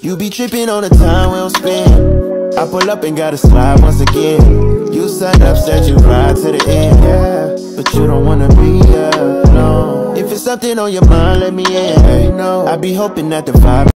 You be tripping on the time we don't spend. I pull up and gotta slide once again. You sign up, said you ride to the end, yeah. But you don't wanna be alone. If it's something on your mind, let me in. You know, I be hoping that the vibe.